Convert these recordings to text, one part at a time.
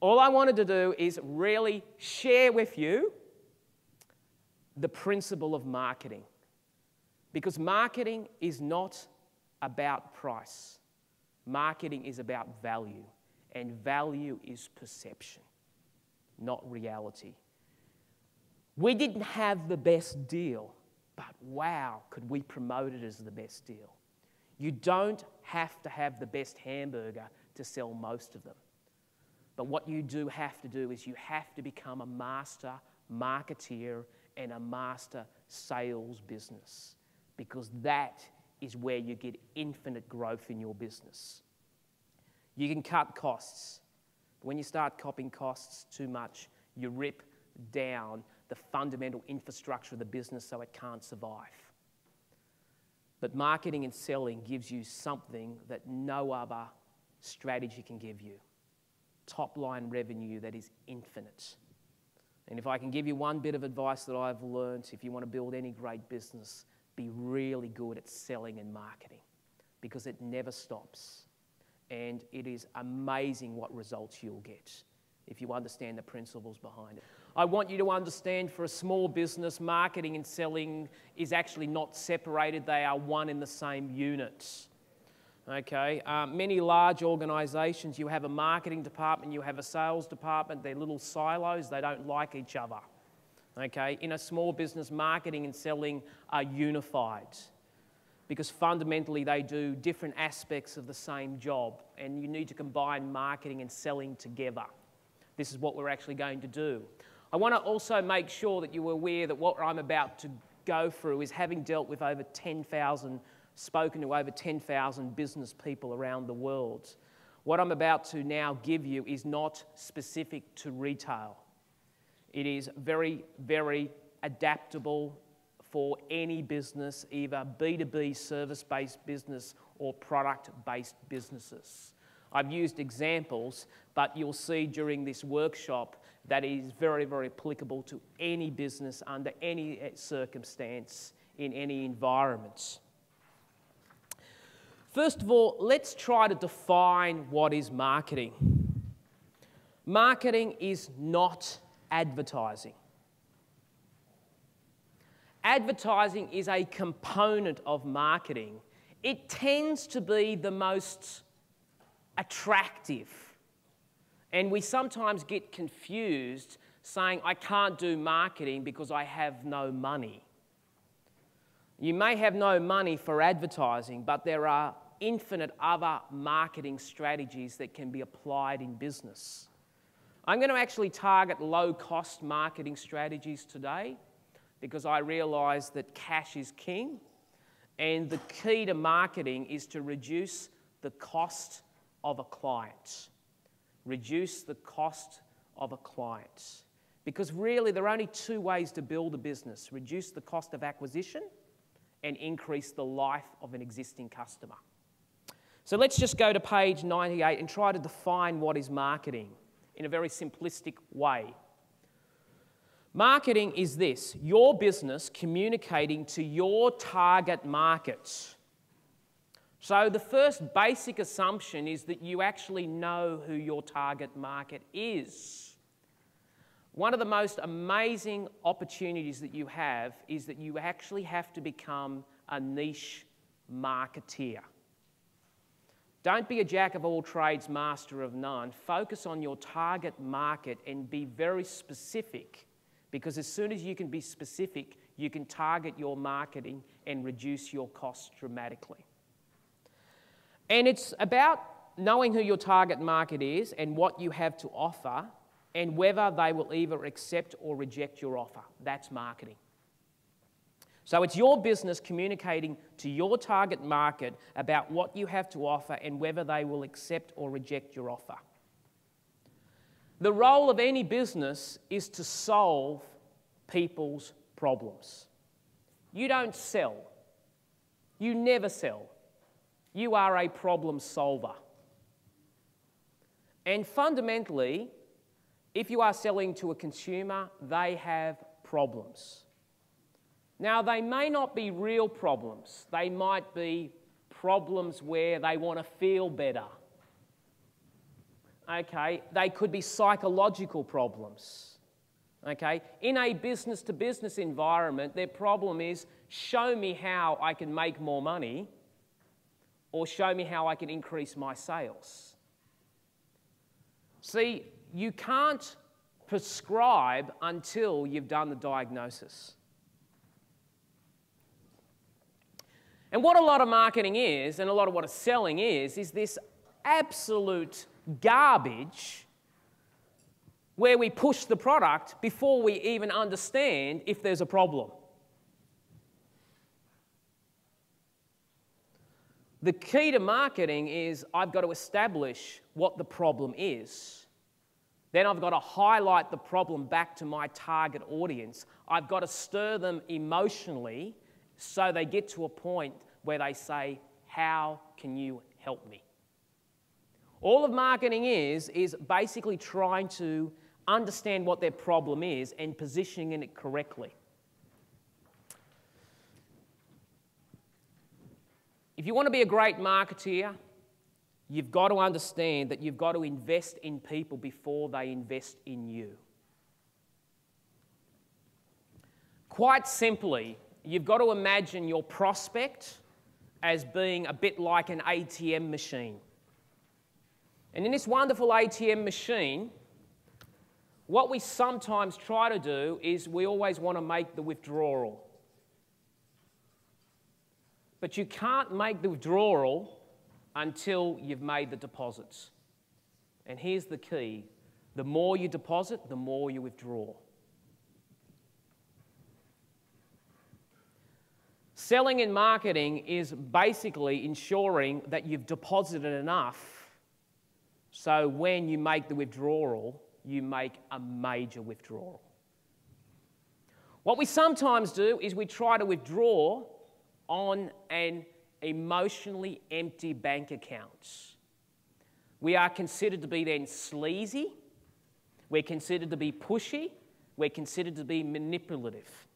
All I wanted to do is really share with you the principle of marketing. Because marketing is not about price, marketing is about value, and value is perception, not reality. We didn't have the best deal, but wow, could we promote it as the best deal? You don't have to have the best hamburger to sell most of them. But what you do have to do is you have to become a master marketeer and a master sales business because that is where you get infinite growth in your business. You can cut costs. But when you start copying costs too much, you rip down the fundamental infrastructure of the business so it can't survive. But marketing and selling gives you something that no other strategy can give you top line revenue that is infinite. And if I can give you one bit of advice that I've learned, if you want to build any great business, be really good at selling and marketing because it never stops. And it is amazing what results you'll get if you understand the principles behind it. I want you to understand for a small business, marketing and selling is actually not separated, they are one in the same unit. Okay, um, many large organisations, you have a marketing department, you have a sales department, they're little silos, they don't like each other. Okay, in a small business, marketing and selling are unified because fundamentally they do different aspects of the same job, and you need to combine marketing and selling together. This is what we're actually going to do. I want to also make sure that you're aware that what I'm about to go through is having dealt with over 10,000 spoken to over 10,000 business people around the world. What I'm about to now give you is not specific to retail. It is very, very adaptable for any business, either B2B service based business or product based businesses. I've used examples, but you'll see during this workshop that is very, very applicable to any business under any eh, circumstance in any environment. First of all, let's try to define what is marketing. Marketing is not advertising. Advertising is a component of marketing. It tends to be the most attractive. And we sometimes get confused saying, I can't do marketing because I have no money. You may have no money for advertising, but there are infinite other marketing strategies that can be applied in business. I'm going to actually target low cost marketing strategies today because I realize that cash is king. And the key to marketing is to reduce the cost of a client. Reduce the cost of a client. Because really, there are only two ways to build a business reduce the cost of acquisition and increase the life of an existing customer. So let's just go to page 98 and try to define what is marketing in a very simplistic way. Marketing is this your business communicating to your target market. So, the first basic assumption is that you actually know who your target market is. One of the most amazing opportunities that you have is that you actually have to become a niche marketeer. Don't be a jack of all trades, master of none. Focus on your target market and be very specific because as soon as you can be specific, you can target your marketing and reduce your costs dramatically. And it's about knowing who your target market is and what you have to offer and whether they will either accept or reject your offer. That's marketing. So it's your business communicating to your target market about what you have to offer and whether they will accept or reject your offer. The role of any business is to solve people's problems. You don't sell, you never sell. You are a problem solver. And fundamentally, if you are selling to a consumer, they have problems. Now, they may not be real problems, they might be problems where they want to feel better. okay, they could be psychological problems. Okay, in a business to business environment, their problem is show me how I can make more money or show me how I can increase my sales. See, you can't prescribe until you've done the diagnosis. And what a lot of marketing is, and a lot of what a selling is, is this absolute garbage where we push the product before we even understand if there's a problem. The key to marketing is I've got to establish what the problem is. Then I've got to highlight the problem back to my target audience. I've got to stir them emotionally so they get to a point where they say, How can you help me? All of marketing is, is basically trying to understand what their problem is and positioning it correctly. If you want to be a great marketeer, you've got to understand that you've got to invest in people before they invest in you. Quite simply, you've got to imagine your prospect as being a bit like an ATM machine. And in this wonderful ATM machine, what we sometimes try to do is we always want to make the withdrawal. But you can't make the withdrawal until you've made the deposits. And here's the key the more you deposit, the more you withdraw. Selling and marketing is basically ensuring that you've deposited enough so when you make the withdrawal, you make a major withdrawal. What we sometimes do is we try to withdraw on an emotionally empty bank account. We are considered to be then sleazy, we're considered to be pushy, we're considered to be manipulative.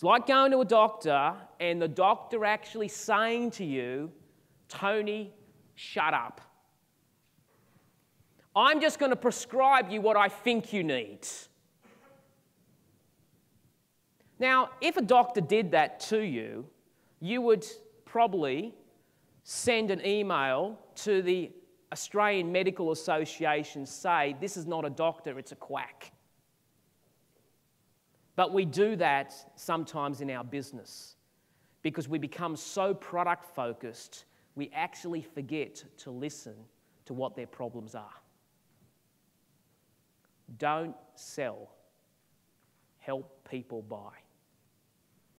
It's like going to a doctor and the doctor actually saying to you, Tony, shut up. I'm just going to prescribe you what I think you need. Now, if a doctor did that to you, you would probably send an email to the Australian Medical Association say, This is not a doctor, it's a quack. But we do that sometimes in our business because we become so product focused, we actually forget to listen to what their problems are. Don't sell, help people buy.